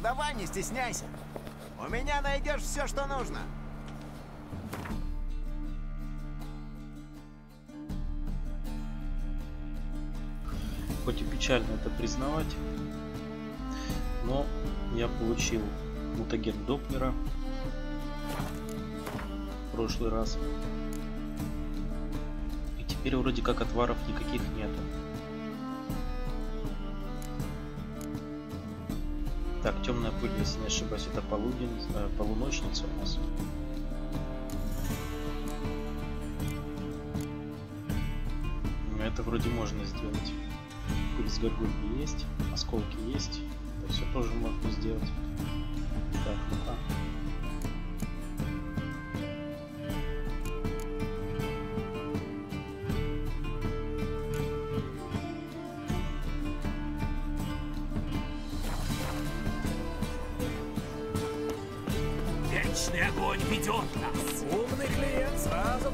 давай, не стесняйся. У меня найдешь все, что нужно. Хоть и печально это признавать, но я получил мутаген Доплера в прошлый раз. И теперь вроде как отваров никаких нету. Так, темная пыль, если не ошибаюсь, это полудень, э, полуночница у нас. Это вроде можно сделать. Пыль с горгульи есть, осколки есть. Это все тоже можно сделать.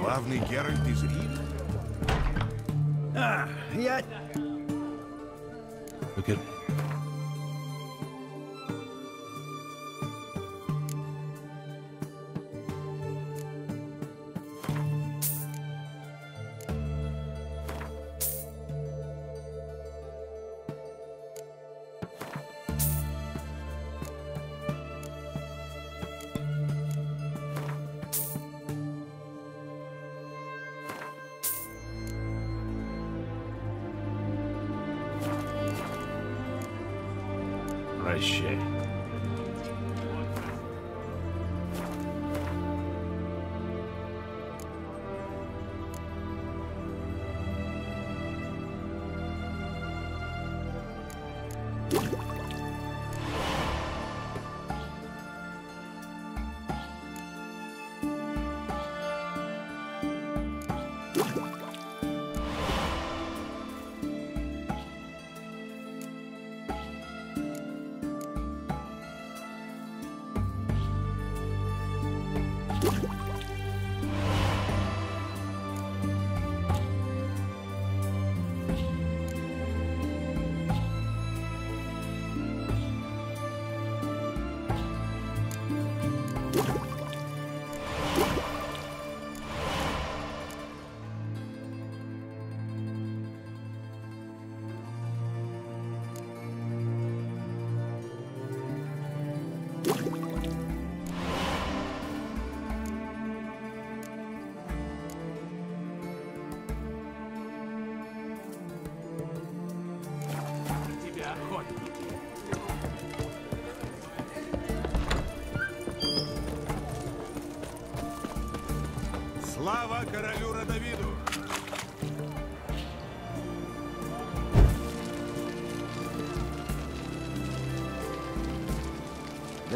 Славный Геральт из Рима? А, я...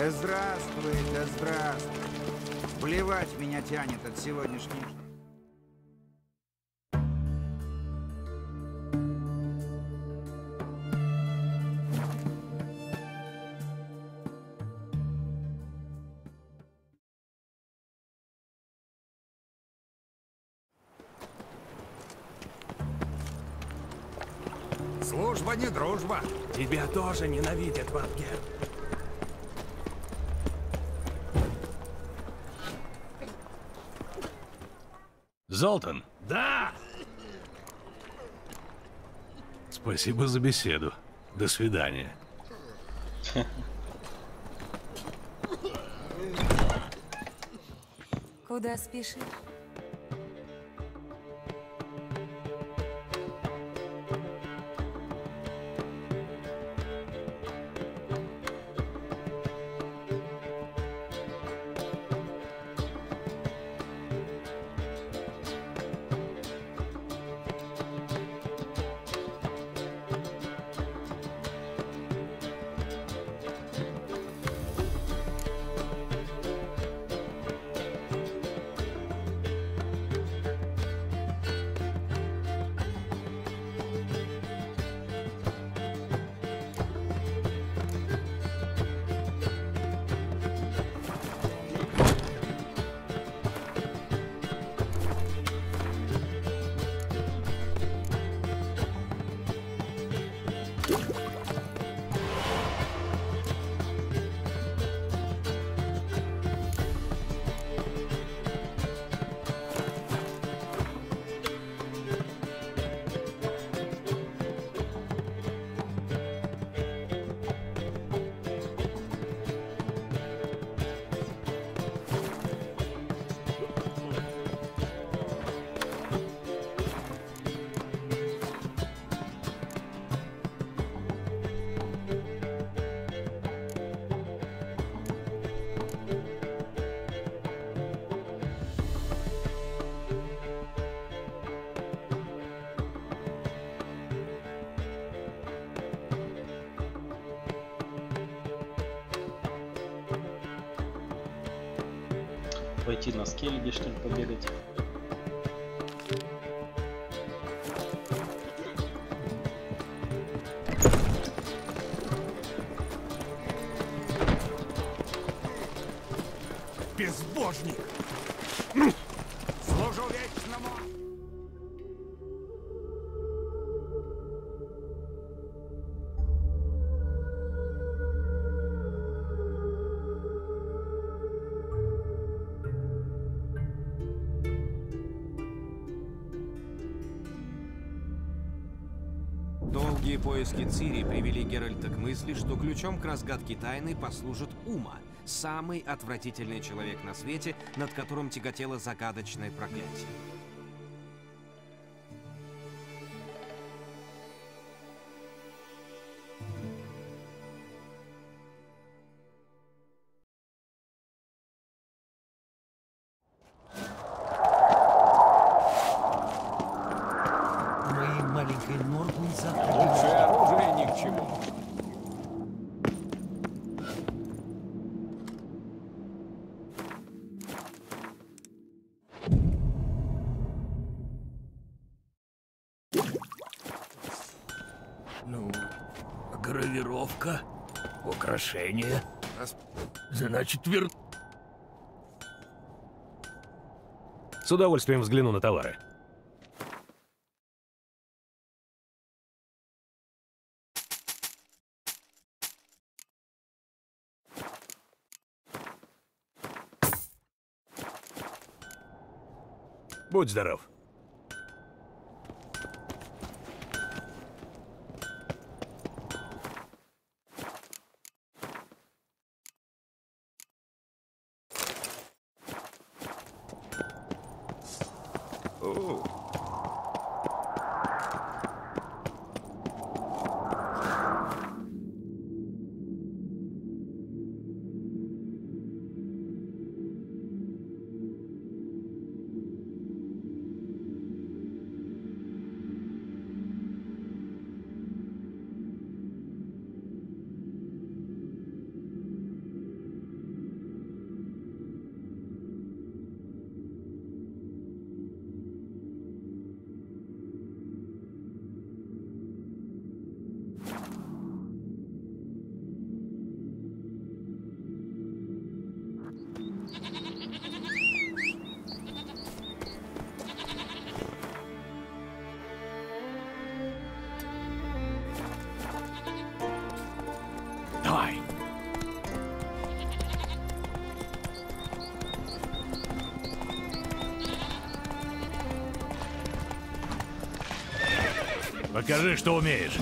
Да здравствуй, да здравствуй. Плевать меня тянет от сегодняшней... Служба не дружба. Тебя тоже ненавидят, Ватгер. Золтан, Да! спасибо за беседу. До свидания. Куда спешишь? Пойти на скеллиге, что ли, побегать. Безбожник! Поиски Цири привели Геральта к мысли, что ключом к разгадке тайны послужит Ума, самый отвратительный человек на свете, над которым тяготело загадочное проклятие. Украшение. Значит, вер... С удовольствием взгляну на товары. Будь здоров. Покажи, что умеешь.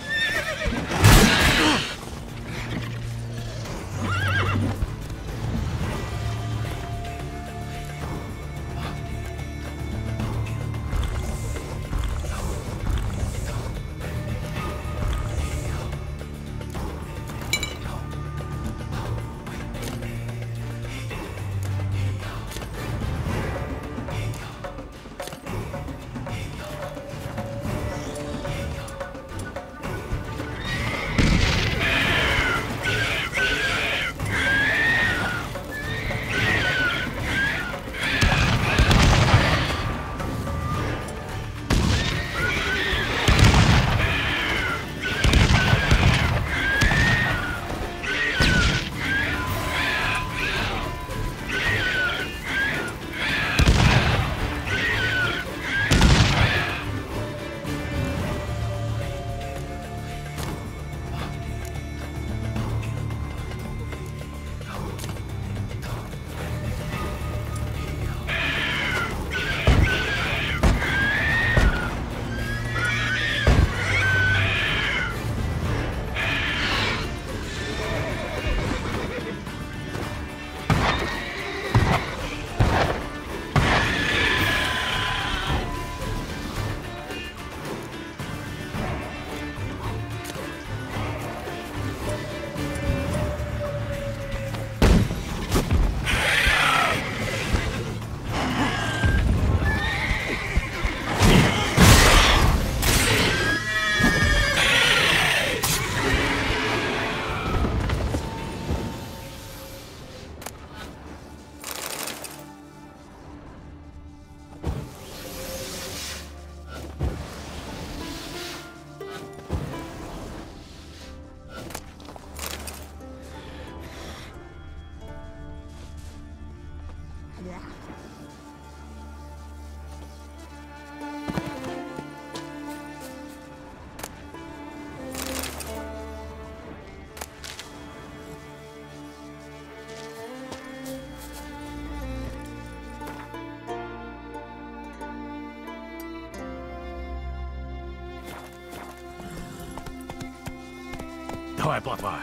Давай, плотва.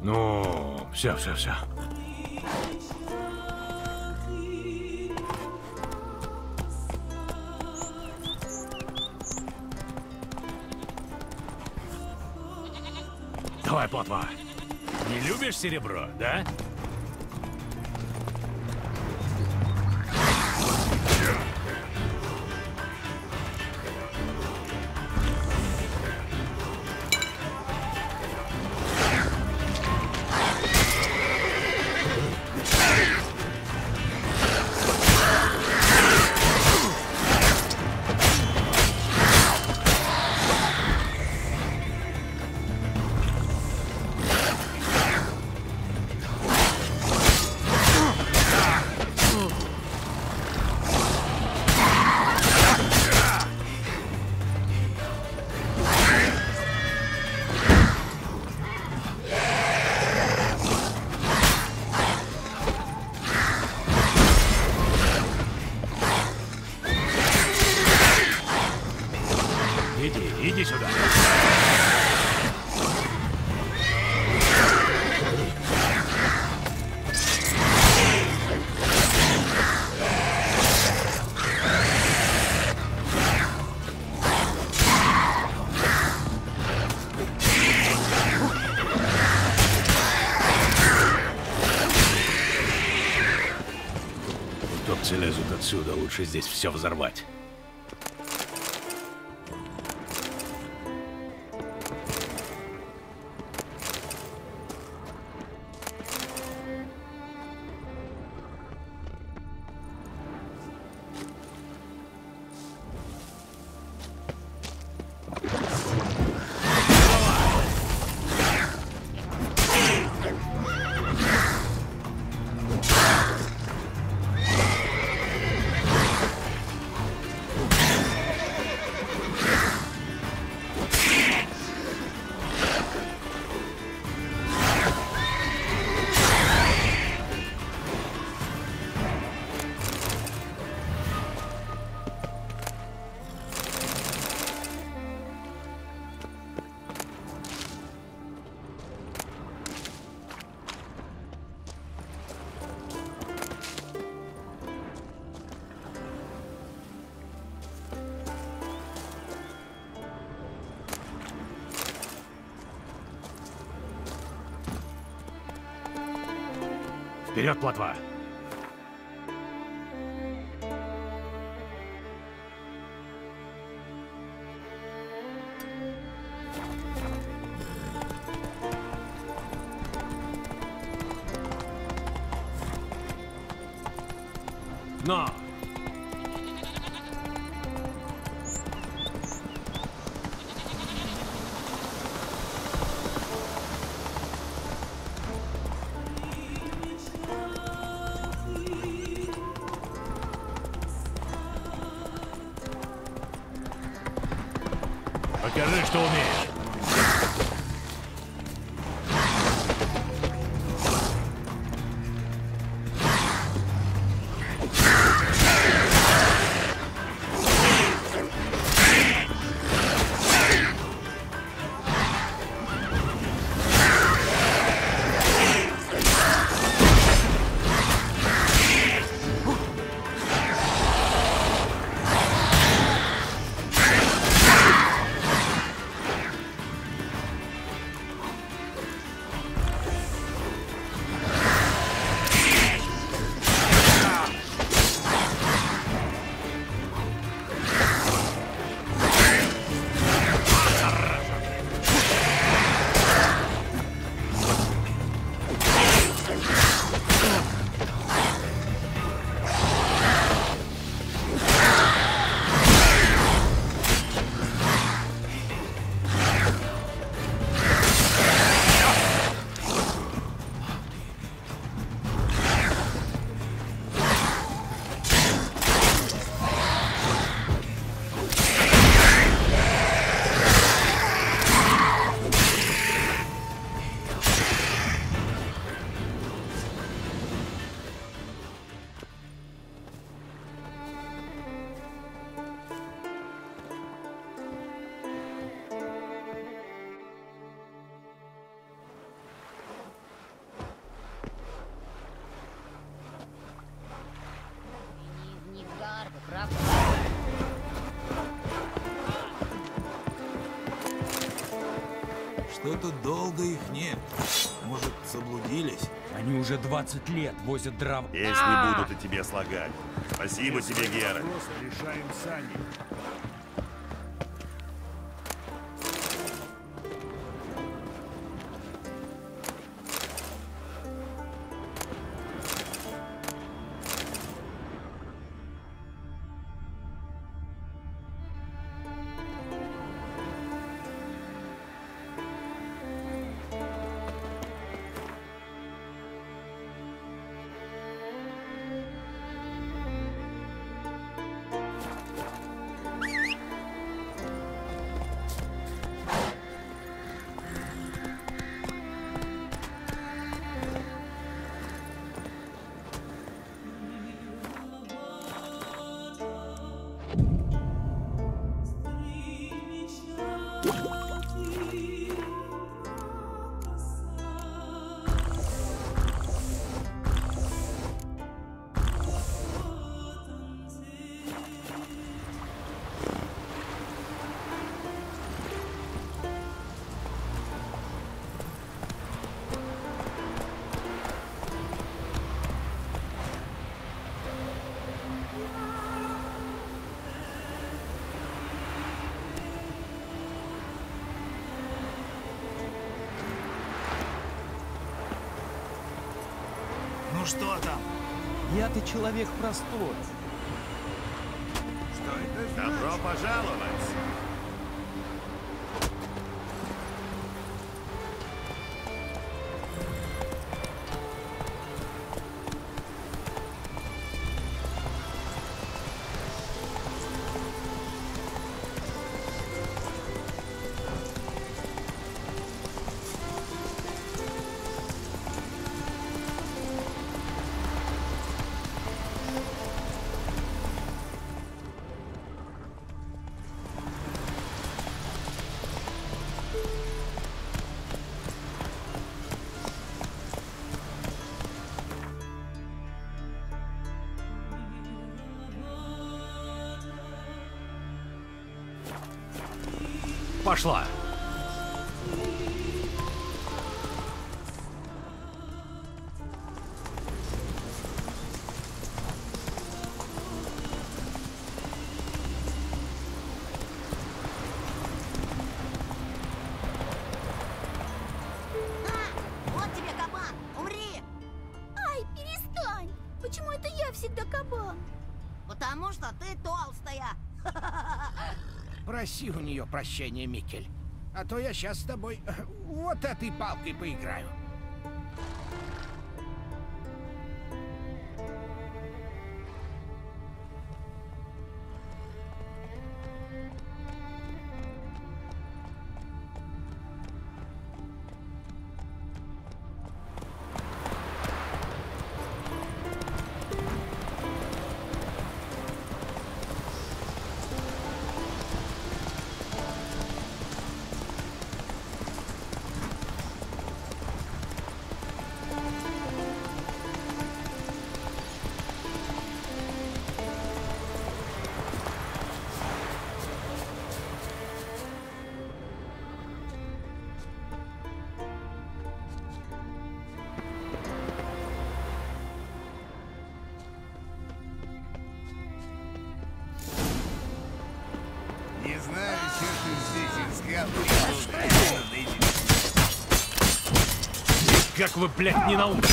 Ну, все, все, все. Давай, плотва. Не любишь серебро, да? Топцы лезут отсюда, лучше здесь все взорвать. Вперед, плотва! Покажи, что умеешь. Что-то долго их нет. Может, заблудились? Они уже 20 лет возят дров. Песни будут и тебе слагать. Спасибо тебе, Гера. решаем сами. Что там? Я-то человек простой. Что это Добро пожаловать. Пошла! Прощения, Микель. А то я сейчас с тобой э, вот этой палкой поиграю. Как вы, блядь, не научитесь?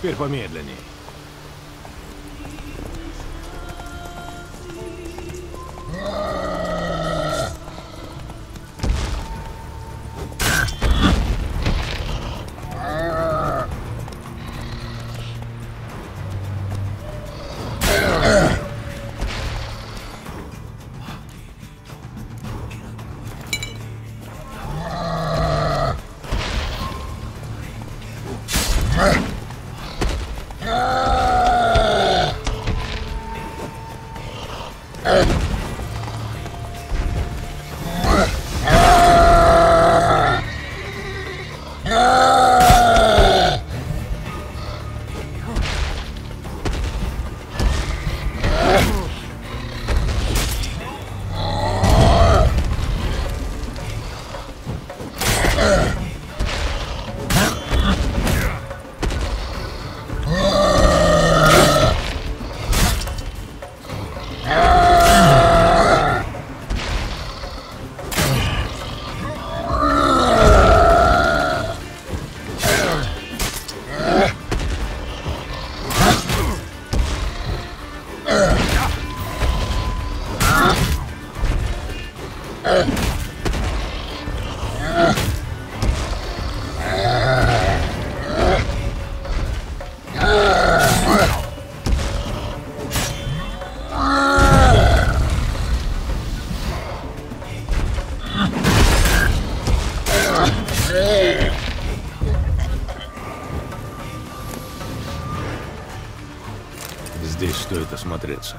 Теперь помедленней. Стоит осмотреться.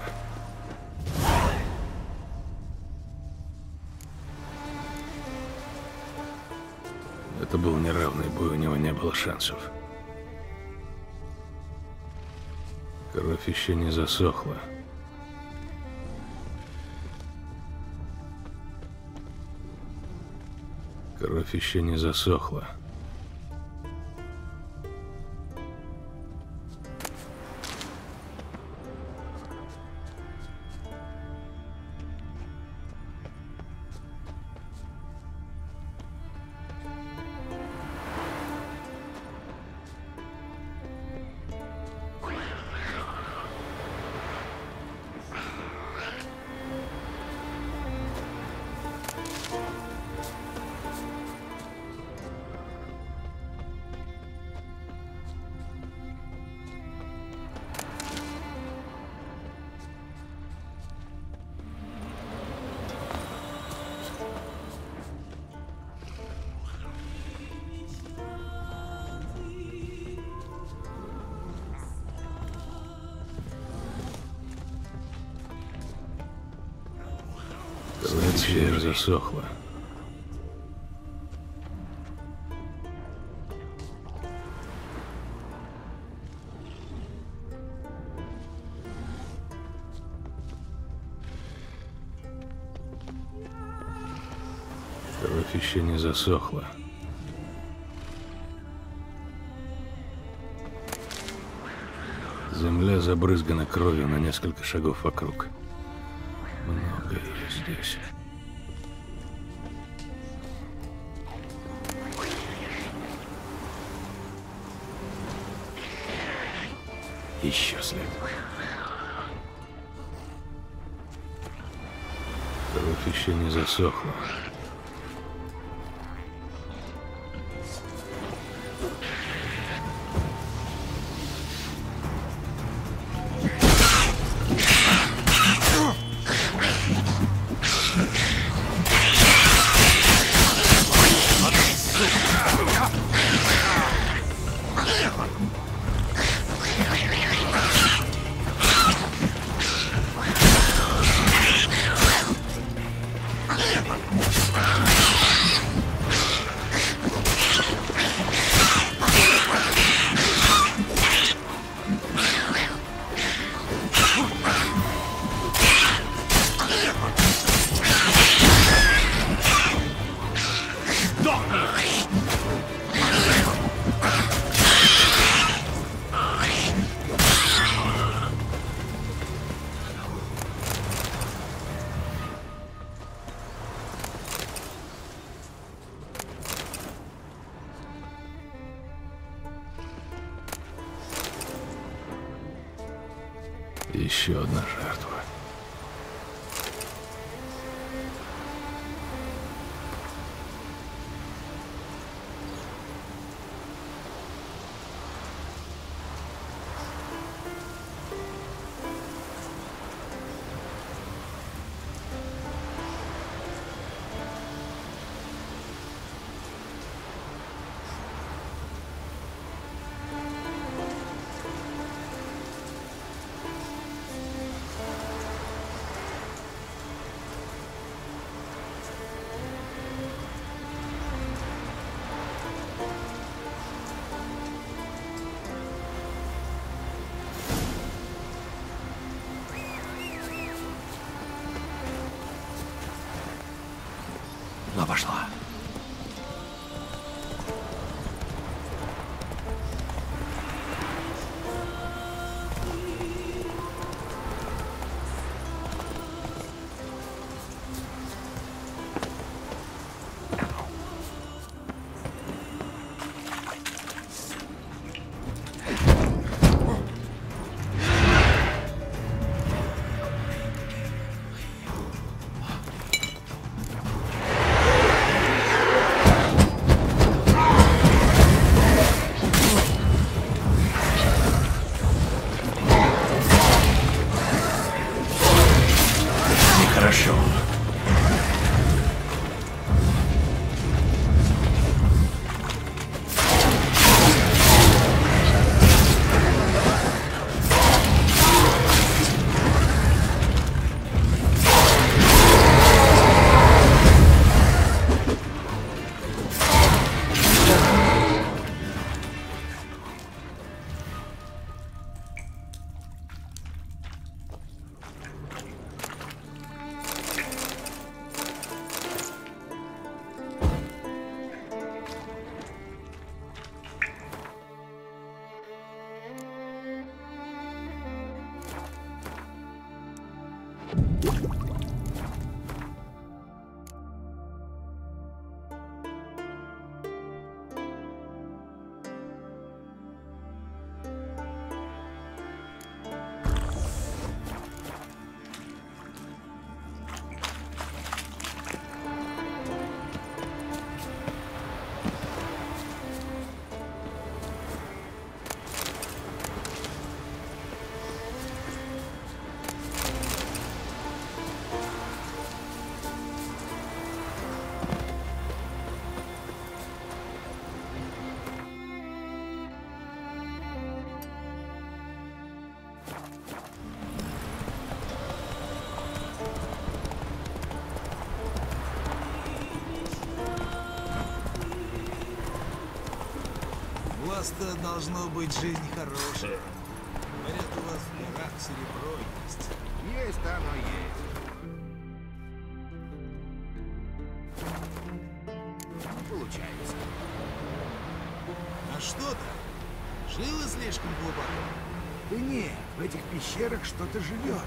Это был неравный бой, у него не было шансов. Кровь еще не засохла. Кровь еще не засохла. Еще засохла. Кровь еще не засохла. Земля забрызгана кровью на несколько шагов вокруг. Много ее здесь. Еще след. Кровь еще не засохла. Вас-то должно быть жизнь хорошая. Говорят, у вас в горах серебро есть. Есть оно есть. Получается. А что там? Жило слишком глубоко? Да нет, в этих пещерах что-то живет.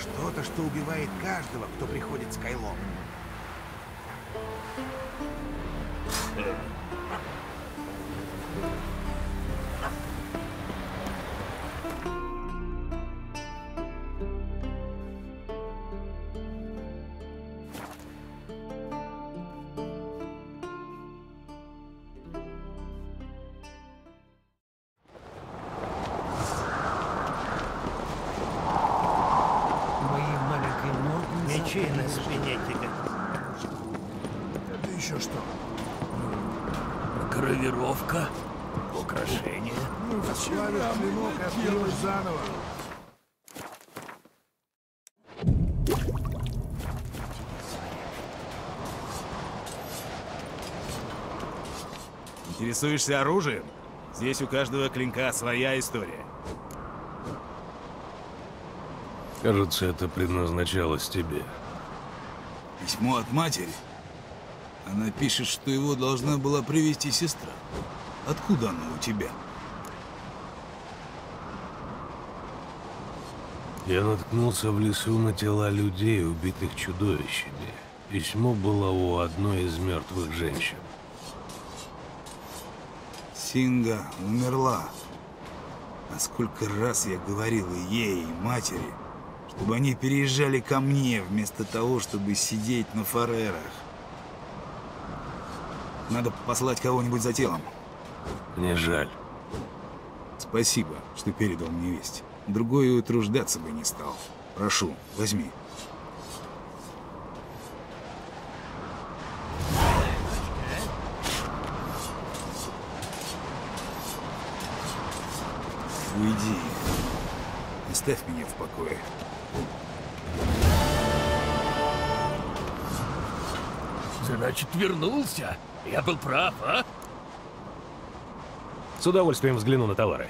Что-то, что убивает каждого, кто приходит с Кайлом. Bye. Интересуешься оружием? Здесь у каждого клинка своя история. Кажется, это предназначалось тебе. Письмо от матери. Она пишет, что его должна была привезти сестра. Откуда оно у тебя? Я наткнулся в лесу на тела людей, убитых чудовищами. Письмо было у одной из мертвых женщин. Синга умерла. А сколько раз я говорил и ей, и матери, чтобы они переезжали ко мне, вместо того, чтобы сидеть на фарерах. Надо послать кого-нибудь за телом. Мне жаль. Спасибо, что передал мне весть. Другой утруждаться бы не стал. Прошу, возьми. Уйди. Оставь меня в покое. Значит, вернулся. Я был прав, а? С удовольствием взгляну на товары.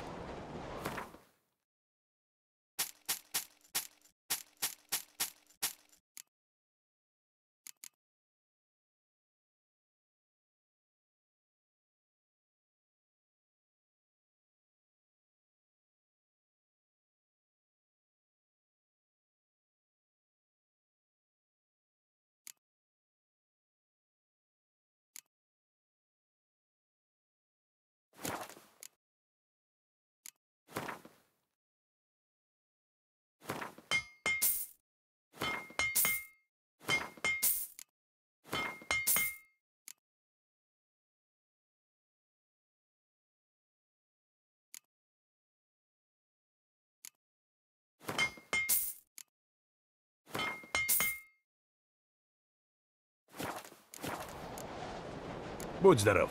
Будь здоров.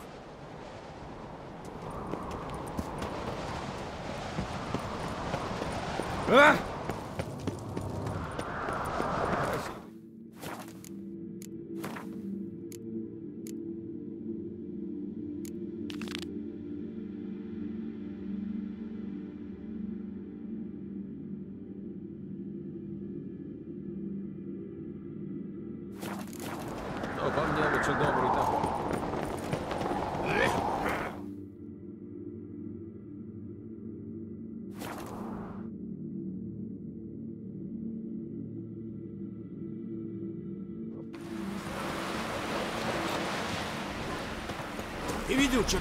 А? По мне лучше добрый топор. Ты видел чертеж?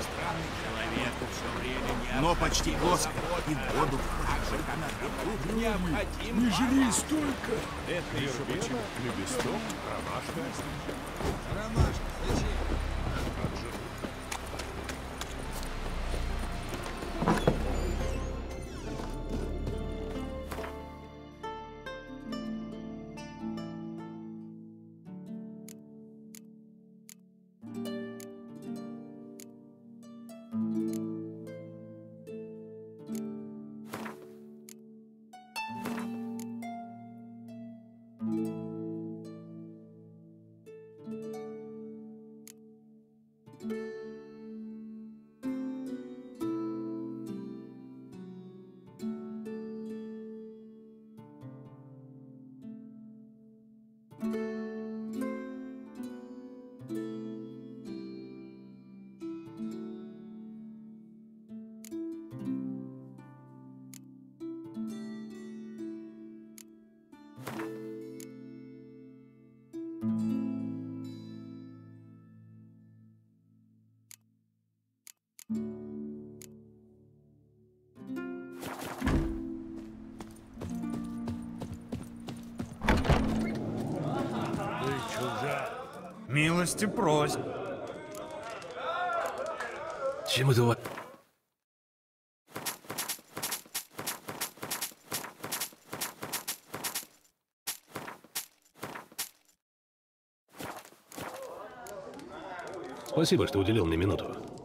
Странный человек все время не Но почти воск и воду. Необходимо. Не жалей столько. Это еще почему? Лепесток, ромашка. Ромашка, Милости просьб. Чем это вас? Спасибо, что уделил мне минуту.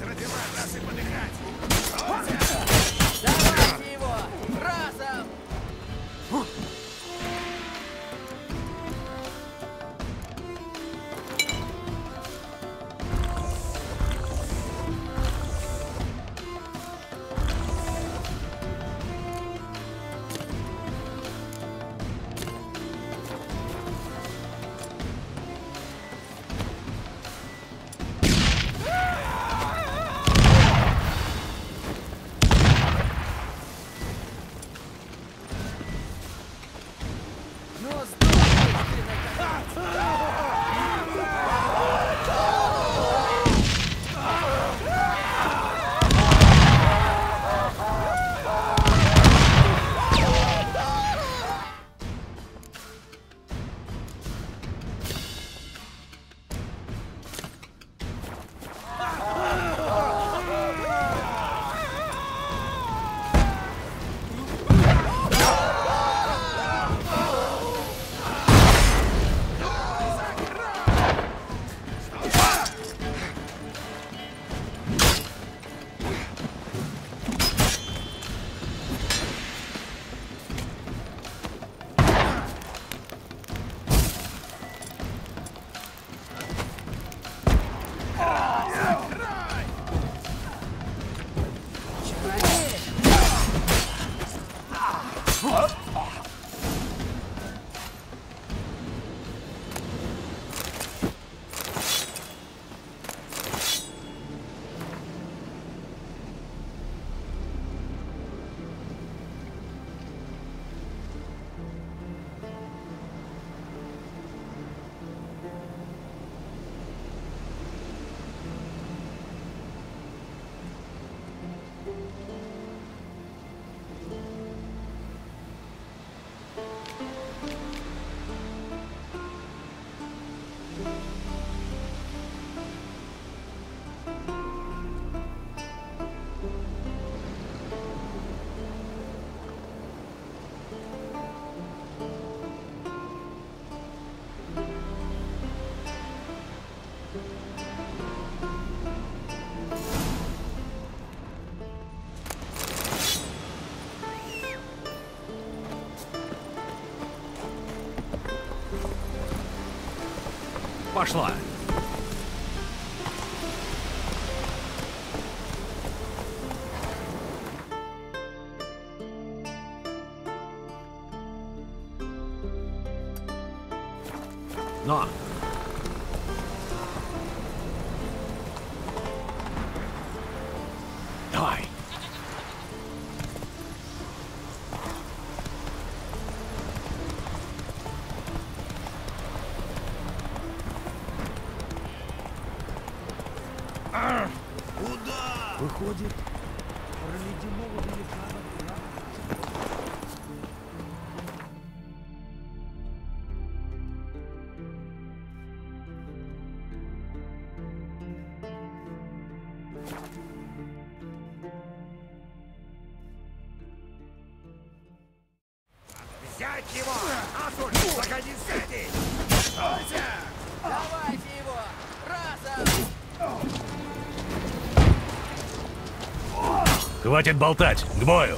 Раз мать родила, раз и подыхать. Пошла. Его! Асур, заходи сзади! Стойте! Давайте его! Разом! Хватит болтать! К бою!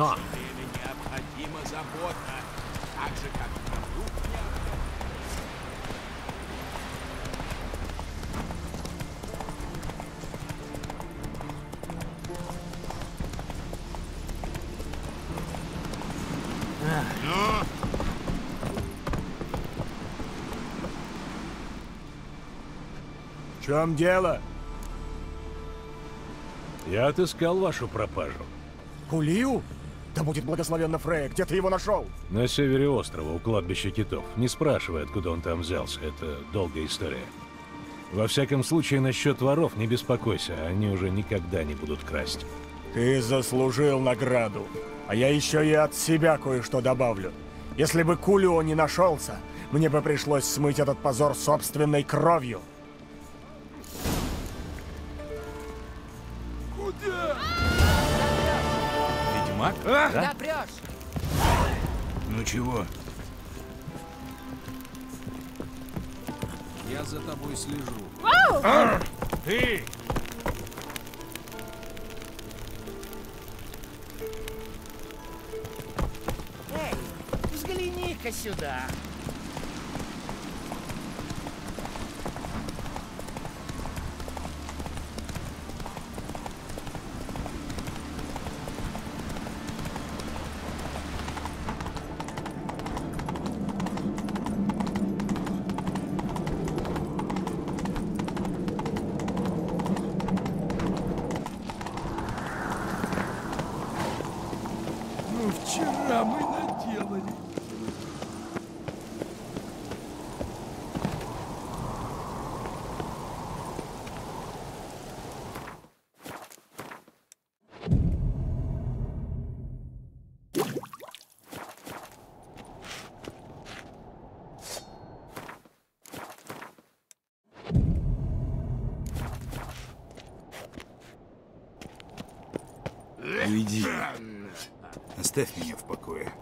Но. все время необходима забота, так же, как продукт необходим. В чем дело? Я отыскал вашу пропажу. Кулию? Да будет благословенно Фрея, где ты его нашел? На севере острова, у кладбища китов. Не спрашивай, откуда он там взялся. Это долгая история. Во всяком случае, насчет воров не беспокойся. Они уже никогда не будут красть. Ты заслужил награду. А я еще и от себя кое-что добавлю. Если бы Кулио не нашелся, мне бы пришлось смыть этот позор собственной кровью. Да прешь! Ну чего? Я за тобой слежу. Ты! Эй, взгляни-ка сюда. Уйди. Оставь меня в покое.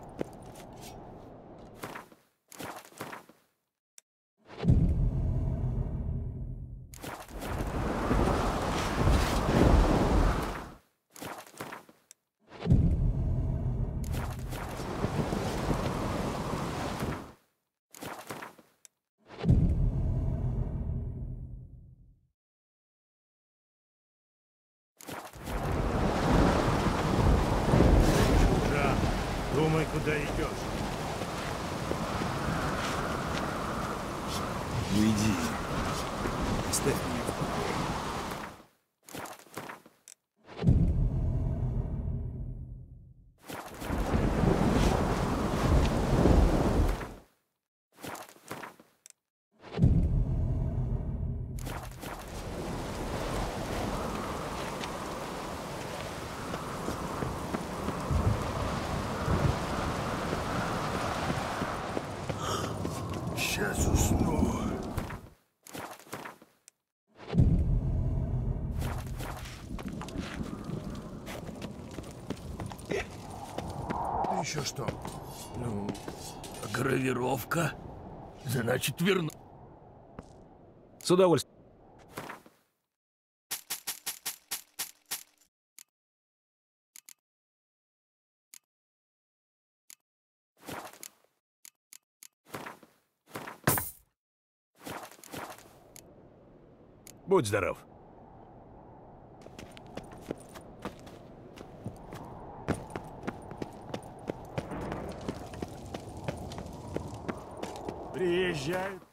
Еще что? Ну, гравировка. Значит, верну. С удовольствием. Будь здоров. Vigiel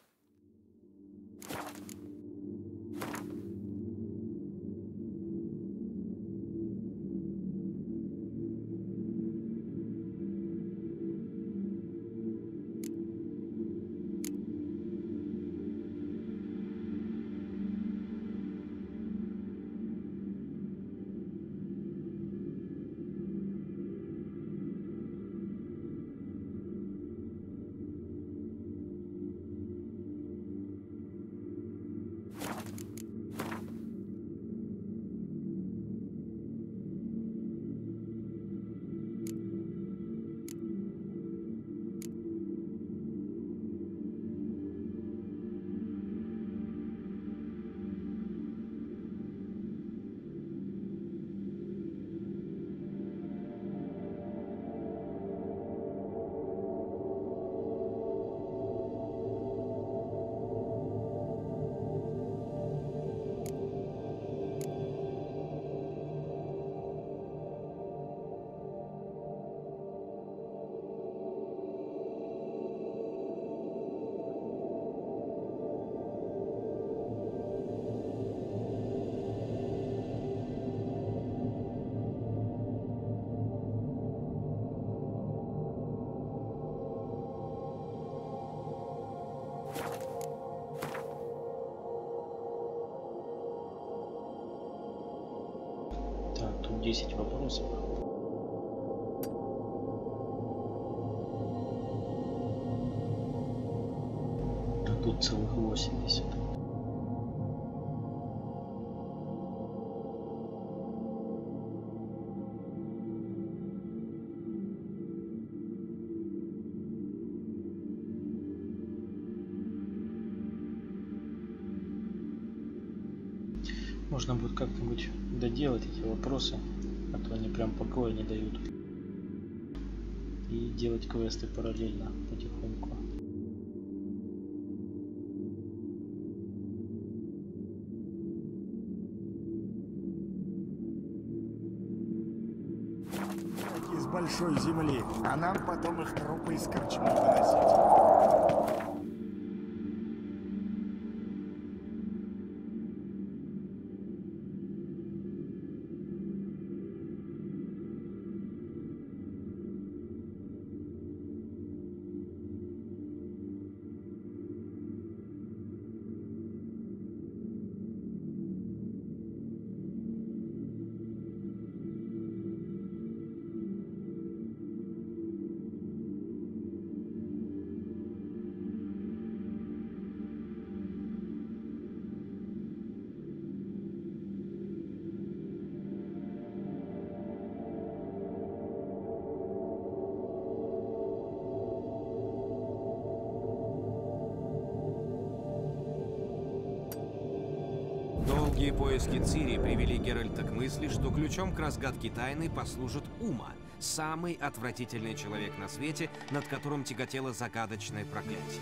тут целых 80. Можно будет как-нибудь доделать эти вопросы, а то они прям покоя не дают. И делать квесты параллельно большой земли, а нам потом их трупы из корчмы выносить. Поиски Цири привели Геральта к мысли, что ключом к разгадке тайны послужит Ума, самый отвратительный человек на свете, над которым тяготело загадочное проклятие.